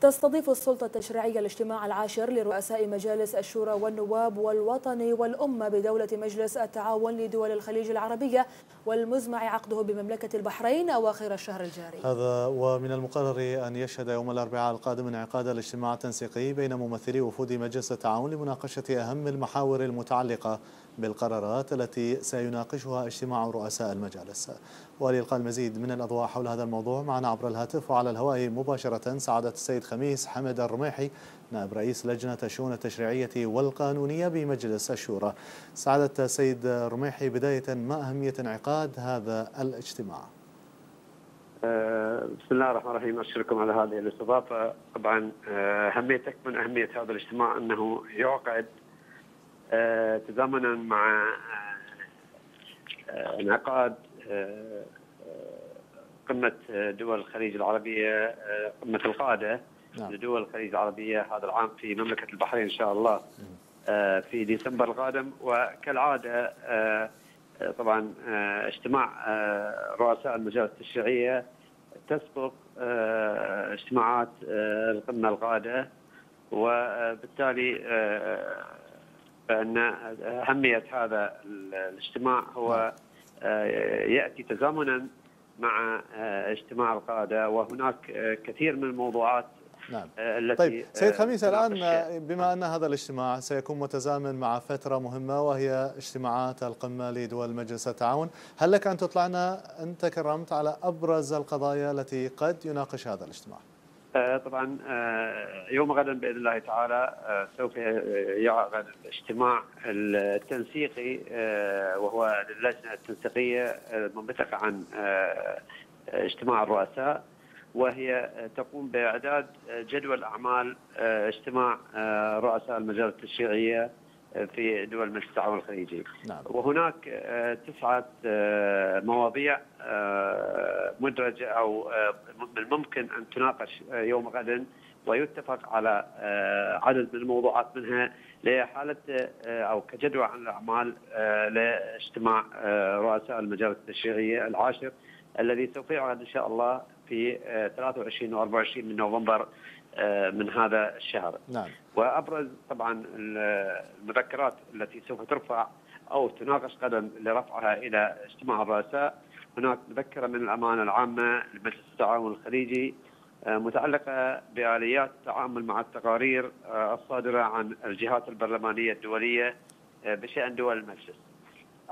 تستضيف السلطة التشريعية الاجتماع العاشر لرؤساء مجالس الشورى والنواب والوطني والأمة بدولة مجلس التعاون لدول الخليج العربية والمزمع عقده بمملكة البحرين أواخر الشهر الجاري. هذا ومن المقرر أن يشهد يوم الأربعاء القادم انعقاد الاجتماع التنسيقي بين ممثلي وفود مجلس التعاون لمناقشة أهم المحاور المتعلقة بالقرارات التي سيناقشها اجتماع رؤساء المجالس. ولإلقاء المزيد من الأضواء حول هذا الموضوع. معنا عبر الهاتف وعلى الهواء مباشرة سعادة السيد خميس حمد الرميحي نائب رئيس لجنة الشؤون التشريعية والقانونية بمجلس الشورى. سعادة السيد رميحي بداية ما أهمية انعقاد هذا الاجتماع؟ أه، بسم الله الرحمن الرحيم. أشكركم على هذه الاستضافة. طبعا أه، اهميه من أهمية هذا الاجتماع أنه يعقد أه، تزامنا مع انعقاد قمة دول الخليج العربية قمة القادة نعم. لدول الخليج العربية هذا العام في مملكة البحرين إن شاء الله في ديسمبر القادم. وكالعادة طبعا اجتماع رؤساء المجالس التشريعية تسبق اجتماعات القمة القادة. وبالتالي فإن أهمية هذا الاجتماع هو يأتي تزامنا مع اجتماع القادة وهناك كثير من الموضوعات نعم التي طيب سيد خميس الآن بما أن هذا الاجتماع سيكون متزامن مع فترة مهمة وهي اجتماعات القمة لدول مجلس التعاون، هل لك أن تطلعنا أنت كرمت على أبرز القضايا التي قد يناقش هذا الاجتماع؟ طبعا يوم غدا بإذن الله تعالى سوف يعقد الاجتماع التنسيقي وهو للجنة التنسيقية المنبثقه عن اجتماع الرؤساء وهي تقوم بإعداد جدول أعمال اجتماع رؤساء المجالس التشريعية في دول مجلس التعاون الخليجي نعم. وهناك تسعة مواضيع مدرجة أو من الممكن أن تناقش يوم غد ويتفق على عدد من الموضوعات منها لحالة أو كجدول عن الأعمال لاجتماع رؤساء المجالس التشريعية العاشر الذي سوف يعقد إن شاء الله في 23 و 24 من نوفمبر من هذا الشهر نعم. وأبرز طبعا المذكرات التي سوف ترفع أو تناقش غدا لرفعها إلى اجتماع الرؤساء هناك مذكرة من الأمانة العامة لمجلس التعاون الخليجي متعلقة بآليات التعامل مع التقارير الصادرة عن الجهات البرلمانية الدولية بشأن دول المجلس.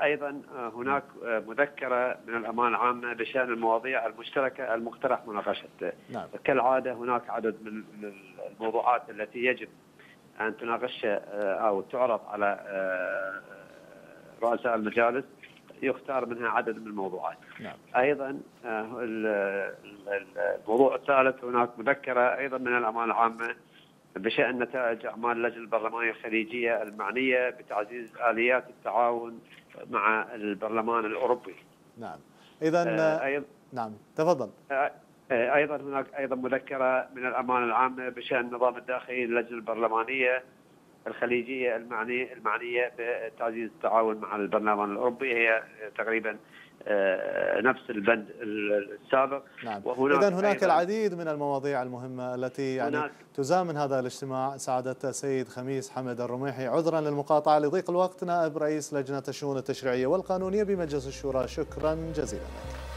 أيضا هناك مذكرة من الأمانة العامة بشأن المواضيع المشتركة المقترح مناقشتها. نعم. كالعادة هناك عدد من الموضوعات التي يجب أن تناقش أو تعرض على رؤساء المجالس يختار منها عدد من الموضوعات. نعم. أيضا الموضوع الثالث هناك مذكرة أيضا من الأمانة العامة بشأن نتائج أعمال اللجنة البرلمانية الخليجية المعنية بتعزيز آليات التعاون مع البرلمان الأوروبي. نعم. اذا أيضا نعم تفضل. أيضا هناك أيضا مذكرة من الامانه العامة بشأن النظام الداخلي للجنه البرلمانية الخليجية المعني المعنية بتعزيز التعاون مع البرلمان الأوروبي. هي تقريبا نفس البند السابق. نعم. اذا هناك العديد من المواضيع المهمة التي يعني تزامن هذا الاجتماع. سعادة السيد خميس حمد الرميحي عذرا للمقاطعة لضيق الوقت. نائب رئيس لجنة الشؤون التشريعية والقانونية بمجلس الشورى شكرا جزيلا. لك